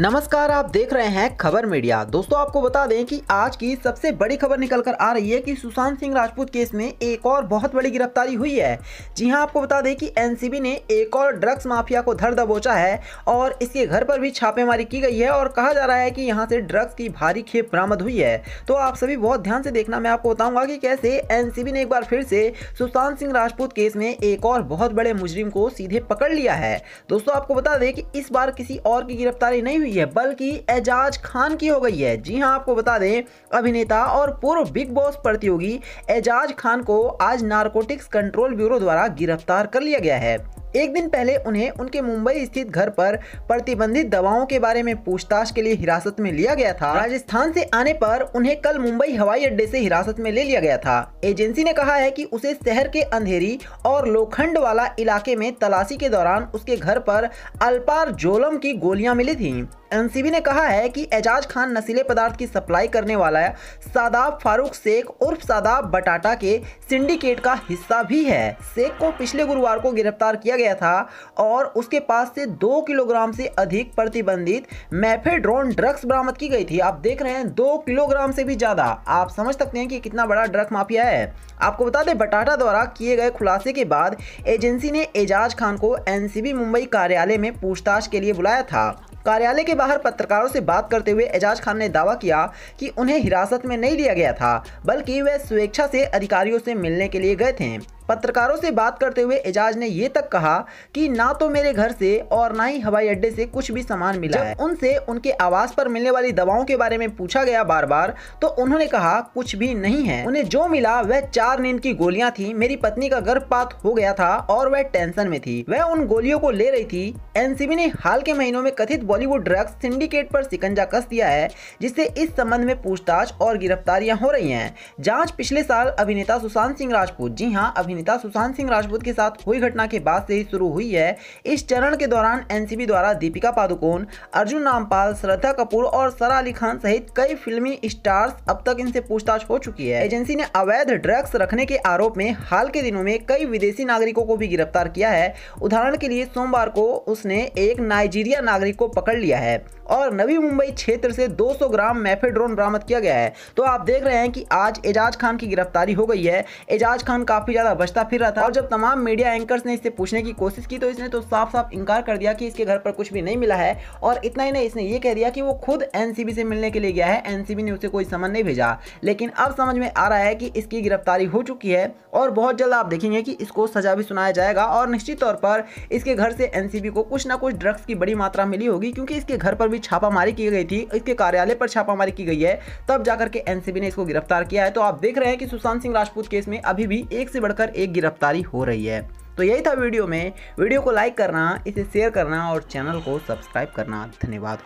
नमस्कार, आप देख रहे हैं खबर मीडिया। दोस्तों, आपको बता दें कि आज की सबसे बड़ी खबर निकल कर आ रही है कि सुशांत सिंह राजपूत केस में एक और बहुत बड़ी गिरफ्तारी हुई है। जी हाँ, आपको बता दें कि एनसीबी ने एक और ड्रग्स माफिया को धर दबोचा है और इसके घर पर भी छापेमारी की गई है और कहा जा रहा है कि यहाँ से ड्रग्स की भारी खेप बरामद हुई है। तो आप सभी बहुत ध्यान से देखना, मैं आपको बताऊँगा कि कैसे एनसीबी ने एक बार फिर से सुशांत सिंह राजपूत केस में एक और बहुत बड़े मुजरिम को सीधे पकड़ लिया है। दोस्तों, आपको बता दें कि इस बार किसी और की गिरफ्तारी नहीं हुई हुई है, बल्कि एजाज खान की हो गई है। जी हाँ आपको बता दें, अभिनेता और पूर्व बिग बॉस प्रतियोगी एजाज खान को आज नारकोटिक्स कंट्रोल ब्यूरो द्वारा गिरफ़्तार कर लिया गया है। एक दिन पहले उन्हें उनके मुंबई स्थित घर पर प्रतिबंधित दवाओं के बारे में पूछताछ के लिए हिरासत में लिया गया था। राजस्थान से आने पर उन्हें कल मुंबई हवाई अड्डे से हिरासत में ले लिया गया था। एजेंसी ने कहा है कि उसे शहर के अंधेरी और लोखंड वाला इलाके में तलाशी के दौरान उसके घर पर अल्पार जोलम की गोलियाँ मिली थी। एनसीबी ने कहा है कि एजाज खान नशीले पदार्थ की सप्लाई करने वाला सादाब फारूक शेख उर्फ़ सादाब बटाटा के सिंडिकेट का हिस्सा भी है। शेख को पिछले गुरुवार को गिरफ़्तार किया गया था और उसके पास से दो किलोग्राम से अधिक प्रतिबंधित मैफेड्रोन ड्रग्स बरामद की गई थी। आप देख रहे हैं, दो किलोग्राम से भी ज़्यादा। आप समझ सकते हैं कि कितना बड़ा ड्रग माफिया है। आपको बता दें, बटाटा द्वारा किए गए खुलासे के बाद एजेंसी ने एजाज खान को एनसीबी मुंबई कार्यालय में पूछताछ के लिए बुलाया था। कार्यालय के बाहर पत्रकारों से बात करते हुए एजाज खान ने दावा किया कि उन्हें हिरासत में नहीं लिया गया था, बल्कि वे स्वेच्छा से अधिकारियों से मिलने के लिए गए थे। पत्रकारों से बात करते हुए एजाज ने ये तक कहा कि ना तो मेरे घर से और ना ही हवाई अड्डे से कुछ भी सामान मिला है। उनसे उनके आवास पर मिलने वाली दवाओं के बारे में पूछा गया बार बार तो उन्होंने कहा कुछ भी नहीं है। उन्हें जो मिला वह चार नींद की गोलियाँ थी। मेरी पत्नी का गर्भपात हो गया था और वह टेंशन में थी। वह उन गोलियों को ले रही थी। एनसीबी ने हाल के महीनों में कथित बॉलीवुड ड्रग्स सिंडिकेट पर सिकंजा कस दिया है जिससे इस संबंध में पूछताछ और गिरफ्तारियाँ हो रही हैं। जाँच पिछले साल अभिनेता सुशांत सिंह राजपूत। जी हाँ अभिनेता अभिनेता सुशांत सिंह राजपूत के साथ हुई घटना के बाद से ही शुरू हुई है। इस चरण के दौरान एनसीबी द्वारा दीपिका पादुकोण, अर्जुन रामपाल, श्रद्धा कपूर और सरा अली खान सहित कई फिल्मी स्टार्स अब तक इनसे पूछताछ हो चुकी है। एजेंसी ने अवैध ड्रग्स रखने के आरोप में हाल के दिनों में कई विदेशी नागरिकों को भी गिरफ़्तार किया है। उदाहरण के लिए सोमवार को उसने एक नाइजीरिया नागरिक को पकड़ लिया है और नवी मुंबई क्षेत्र से 200 ग्राम मैफेड्रोन बरामद किया गया है। तो आप देख रहे हैं कि आज एजाज खान की गिरफ्तारी हो गई है। एजाज खान काफ़ी ज़्यादा बचता फिर रहा था। और जब तमाम मीडिया एंकर्स ने इससे पूछने की कोशिश की तो इसने तो साफ़ साफ़ इनकार कर दिया कि इसके घर पर कुछ भी नहीं मिला है। और इतना ही नहीं, इसने ये कह दिया कि वो खुद एनसीबी से मिलने के लिए गया है। एनसीबी ने उसे कोई समन नहीं भेजा। लेकिन अब समझ में आ रहा है कि इसकी गिरफ्तारी हो चुकी है और बहुत जल्द आप देखेंगे कि इसको सजा भी सुनाया जाएगा और निश्चित तौर पर इसके घर से एनसीबी को कुछ ना कुछ ड्रग्स की बड़ी मात्रा मिली होगी, क्योंकि इसके घर पर भी छापामारी की गई थी, इसके कार्यालय पर छापामारी की गई है। तब जाकर के एनसीबी ने इसको गिरफ़्तार किया है। तो आप देख रहे हैं कि सुशांत सिंह राजपूत केस में अभी भी एक से बढ़कर एक गिरफ्तारी हो रही है। तो यही था वीडियो में। वीडियो को लाइक करना, इसे शेयर करना और चैनल को सब्सक्राइब करना। धन्यवाद।